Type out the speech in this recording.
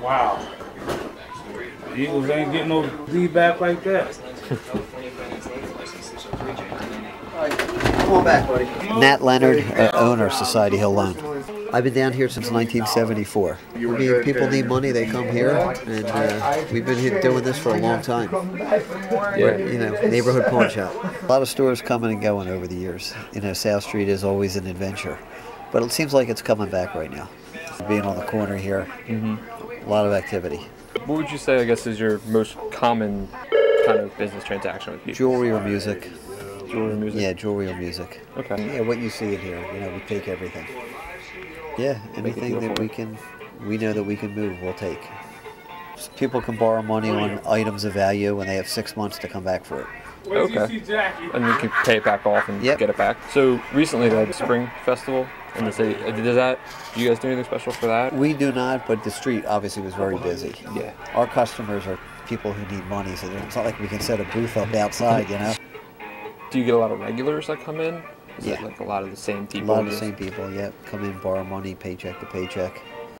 Wow. The Eagles ain't getting no D back like that. Right. Back, Nat Leonard, uh, owner of Society Hill Loan. I've been down here since 1974. I mean, people need money, they come here, and uh, we've been here doing this for a long time. Yeah. You know, neighborhood pawn shop. A lot of stores coming and going over the years. You know, South Street is always an adventure, but it seems like it's coming back right now. Being on the corner here, a lot of activity. What would you say, I guess, is your most common kind of business transaction with people? Jewelry or music? Jewelry or music? Yeah, jewelry or music. Okay. Yeah, what you see in here, you know, we take everything. Yeah, anything that we can, we know that we can move, we'll take. People can borrow money on items of value when they have six months to come back for it. Where did you Okay. And you can pay it back off and Yep. get it back. So recently they had the Spring Festival in the city. Uh, Does that, do you guys do anything special for that? We do not, but the street obviously was very busy. Yeah. Our customers are people who need money, so it's not like we can set a booth up outside, you know? Do you get a lot of regulars that come in? Is Yeah. like a lot of the same people? A lot of the same people, yep, come in, borrow money, paycheck to paycheck.